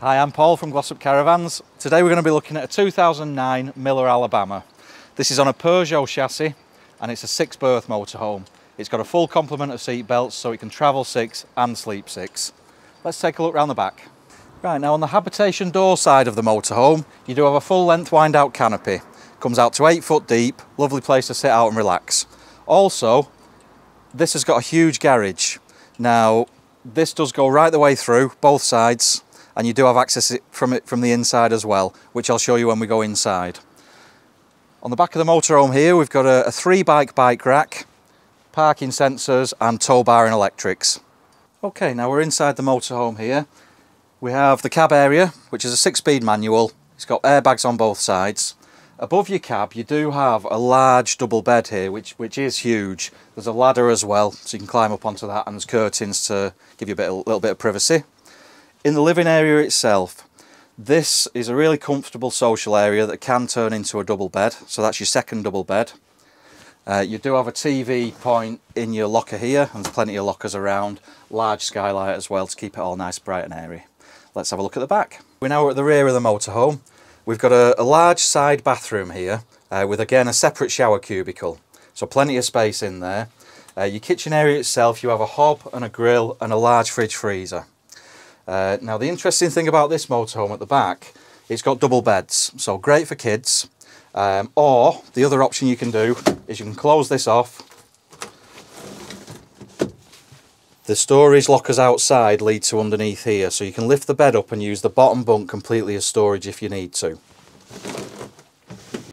Hi, I'm Paul from Glossop Caravans. Today we're going to be looking at a 2009 Miller Alabama. This is on a Peugeot chassis and it's a six berth motorhome. It's got a full complement of seat belts so it can travel six and sleep six. Let's take a look around the back. Right, now on the habitation door side of the motorhome, you do have a full length wind out canopy. Comes out to eight foot deep, lovely place to sit out and relax. Also, this has got a huge garage. Now, this does go right the way through, both sides, and you do have access from it from the inside as well, which I'll show you when we go inside. On the back of the motorhome here, we've got a, a three bike bike rack, parking sensors and tow bar and electrics. Okay, now we're inside the motorhome here. We have the cab area, which is a six-speed manual. It's got airbags on both sides. Above your cab, you do have a large double bed here, which, which is huge. There's a ladder as well, so you can climb up onto that, and there's curtains to give you a, bit, a little bit of privacy. In the living area itself, this is a really comfortable social area that can turn into a double bed. So that's your second double bed. Uh, you do have a TV point in your locker here, and there's plenty of lockers around. Large skylight as well to keep it all nice, bright and airy. Let's have a look at the back. We're now at the rear of the motorhome. We've got a, a large side bathroom here, uh, with again a separate shower cubicle. So plenty of space in there. Uh, your kitchen area itself, you have a hob and a grill and a large fridge freezer. Uh, now the interesting thing about this motorhome at the back, it's got double beds, so great for kids. Um, or the other option you can do is you can close this off. The storage lockers outside lead to underneath here, so you can lift the bed up and use the bottom bunk completely as storage if you need to.